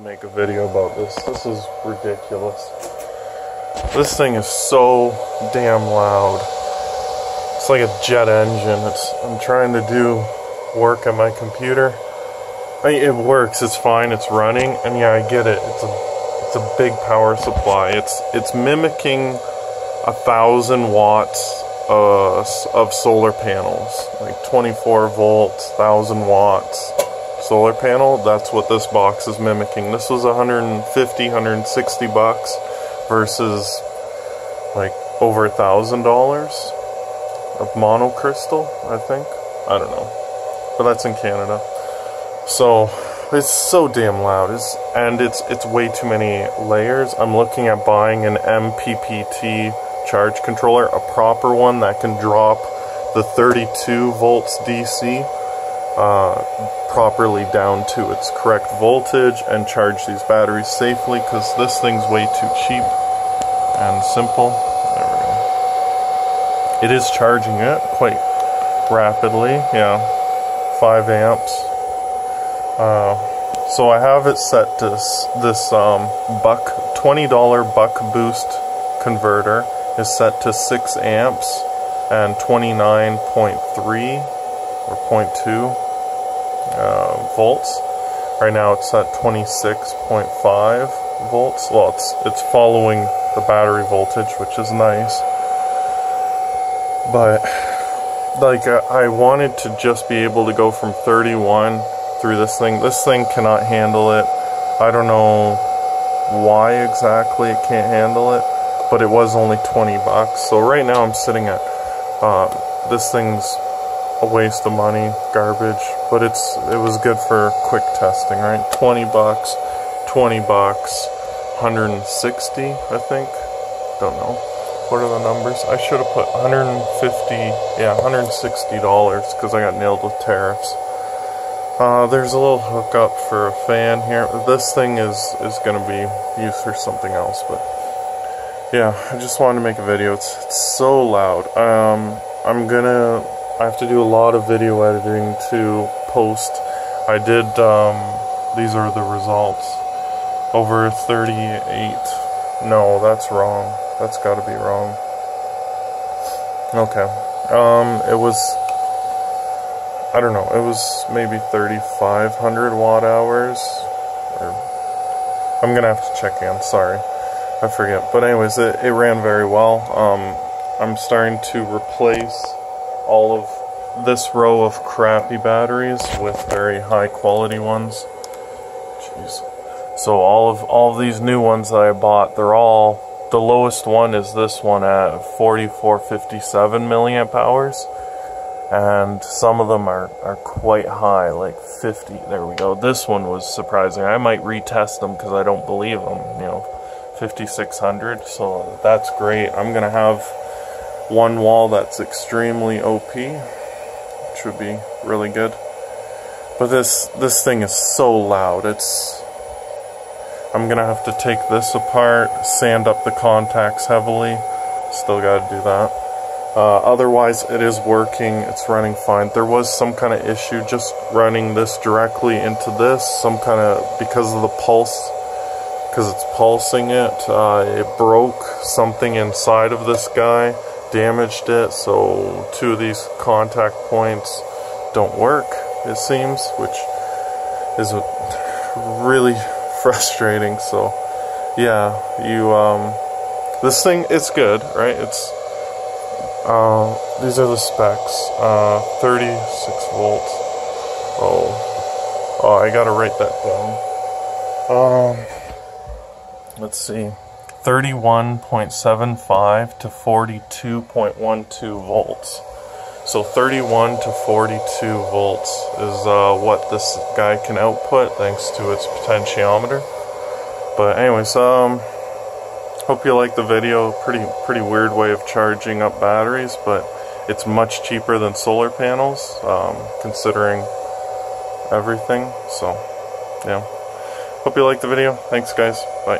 make a video about this. This is ridiculous. This thing is so damn loud. It's like a jet engine. It's I'm trying to do work on my computer. I it works. It's fine. It's running, and yeah, I get it. It's a it's a big power supply. It's it's mimicking a thousand watts uh, of solar panels, like 24 volts, thousand watts solar panel. That's what this box is mimicking. This was 150, 160 bucks versus like over a thousand dollars of monocrystal, I think. I don't know. But that's in Canada. So it's so damn loud. It's, and it's it's way too many layers. I'm looking at buying an MPPT charge controller, a proper one that can drop the 32 volts DC uh, properly down to its correct voltage and charge these batteries safely because this thing's way too cheap and simple. There we go. It is charging it quite rapidly, yeah, 5 amps. Uh, so I have it set to this um, buck $20 buck boost converter is set to 6 amps and 29.3 or 0.2 uh, volts. Right now it's at 26.5 volts. Well, it's it's following the battery voltage, which is nice. But like uh, I wanted to just be able to go from 31 through this thing. This thing cannot handle it. I don't know why exactly it can't handle it, but it was only 20 bucks. So right now I'm sitting at uh, this thing's a waste of money, garbage, but it's it was good for quick testing, right? 20 bucks, 20 bucks, 160, I think. Don't know. What are the numbers? I should have put 150, yeah, 160 dollars because I got nailed with tariffs. Uh, there's a little hookup for a fan here. This thing is is going to be used for something else, but yeah, I just wanted to make a video. It's, it's so loud. Um, I'm gonna I have to do a lot of video editing to post. I did, um, these are the results. Over 38. No, that's wrong. That's gotta be wrong. Okay. Um, it was, I don't know, it was maybe 3,500 watt hours. Or, I'm gonna have to check in, sorry. I forget. But anyways, it, it ran very well. Um, I'm starting to replace all of this row of crappy batteries with very high quality ones. Jeez. So all of all of these new ones that I bought, they're all the lowest one is this one at 4457 milliamp hours. And some of them are, are quite high, like 50. There we go. This one was surprising. I might retest them because I don't believe them, you know, 5600. So that's great. I'm going to have one wall that's extremely OP, which would be really good. But this this thing is so loud. It's I'm gonna have to take this apart, sand up the contacts heavily. Still gotta do that. Uh, otherwise, it is working. It's running fine. There was some kind of issue just running this directly into this. Some kind of because of the pulse, because it's pulsing it. Uh, it broke something inside of this guy damaged it, so two of these contact points don't work, it seems, which is really frustrating. So, yeah, you, um, this thing, it's good, right? It's, uh, these are the specs, uh, 36 volts. Oh, oh, I gotta write that down. Um, let's see. 31.75 to 42.12 volts. So 31 to 42 volts is uh, what this guy can output thanks to its potentiometer. But anyways, um, hope you like the video. Pretty pretty weird way of charging up batteries, but it's much cheaper than solar panels, um, considering everything. So, yeah. Hope you like the video. Thanks, guys. Bye.